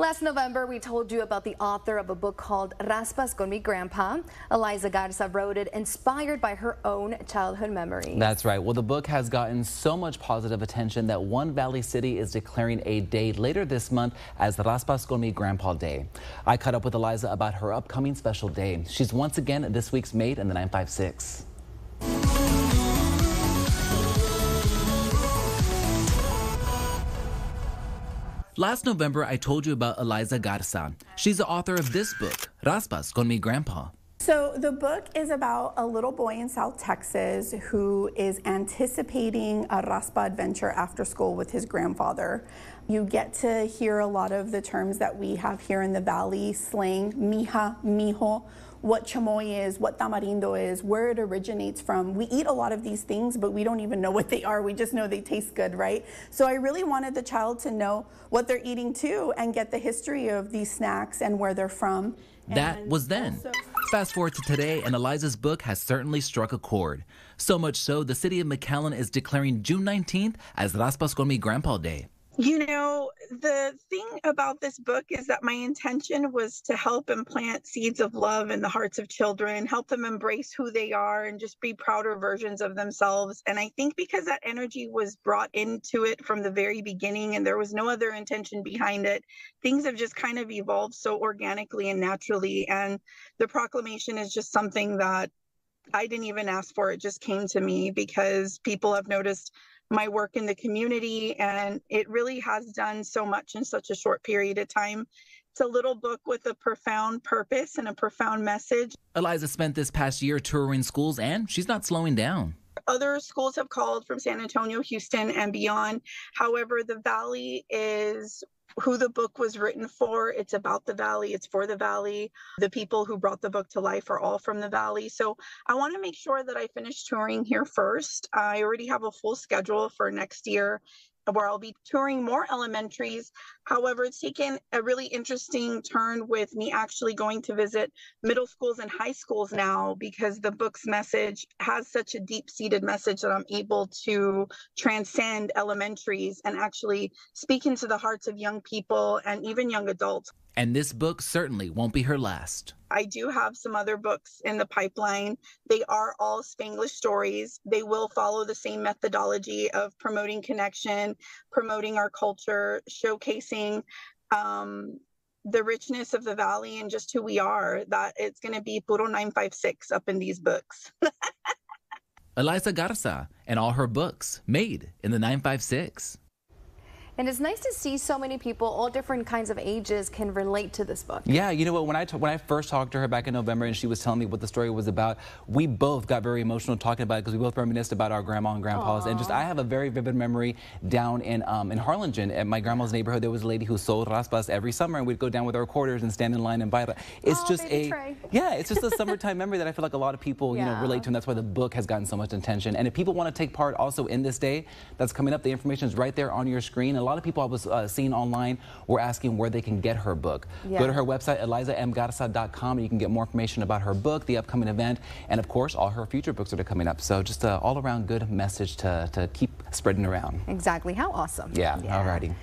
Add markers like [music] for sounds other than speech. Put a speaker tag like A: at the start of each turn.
A: Last November, we told you about the author of a book called Raspas con mi Grandpa. Eliza Garza wrote it inspired by her own childhood memories.
B: That's right. Well, the book has gotten so much positive attention that One Valley City is declaring a day later this month as the Raspas con mi Grandpa Day. I caught up with Eliza about her upcoming special day. She's once again this week's made in the 956. Last November, I told you about Eliza Garza. She's the author of this book, Raspas con mi Grandpa.
C: So, the book is about a little boy in South Texas who is anticipating a raspa adventure after school with his grandfather. You get to hear a lot of the terms that we have here in the Valley slang, mija, mijo, what chamoy is, what tamarindo is, where it originates from. We eat a lot of these things, but we don't even know what they are. We just know they taste good, right? So I really wanted the child to know what they're eating too and get the history of these snacks and where they're from.
B: That
C: And
B: was then.
C: also-
B: Fast forward to today, and Eliza's book has certainly struck a chord. So much so, the city of McAllen is declaring June 19th as Raspas con mi Grandpa Day.
D: You know, the thing about this book is that my intention was to help implant seeds of love in the hearts of children, help them embrace who they are and just be prouder versions of themselves. And I think because that energy was brought into it from the very beginning and there was no other intention behind it, things have just kind of evolved so organically and naturally. And the proclamation is just something that I didn't even ask for. It just came to me because people have noticed my work in the community and it really has done so much in such a short period of time. It's a little book with a profound purpose and a profound message.
B: Eliza spent this past year touring schools, and she's not slowing down.
D: Other schools have called from San Antonio, Houston, and beyond. However, the Valley is who the book was written for. It's about the Valley, it's for the Valley. The people who brought the book to life are all from the Valley. So I want to make sure that I finish touring here first. I already have a full schedule for next year where I'll be touring more elementaries. However, it's taken a really interesting turn with me actually going to visit middle schools and high schools now because the book's message has such a deep seated message that I'm able to transcend elementaries and actually speak into the hearts of young people and even young adults.
B: And this book certainly won't be her last.
D: I do have some other books in the pipeline. They are all Spanglish stories. They will follow the same methodology of promoting connection, promoting our culture, showcasing um, the richness of the valley and just who we are. That it's going to be Puro 956 up in these books. [laughs]
B: Eliza Garza and all her books made in the 956.
A: And it's nice to see so many people, all different kinds of ages, can relate to this book.
B: Yeah, you know what? When I when I first talked to her back in November, and she was telling me what the story was about, we both got very emotional talking about it because we both reminisced about our grandma and grandpas. And just I have a very vivid memory down in um, in Harlingen at my grandma's neighborhood. There was a lady who sold raspas every summer, and we'd go down with our quarters and stand in line and buy it. It's just a
A: Trey.
B: yeah, it's just a summertime memory that I feel like a lot of people you know relate to, and that's why the book has gotten so much attention. And if people want to take part also in this day that's coming up, the information is right there on your screen. A lot of people I was uh, seeing online were asking where they can get her book.
A: Yeah.
B: Go to her website, elizamgarza.com, and you can get more information about her book, the upcoming event, and of course, all her future books that are coming up. So just an all around good message to, to keep spreading around.
A: Exactly. How awesome.
B: Yeah, alrighty.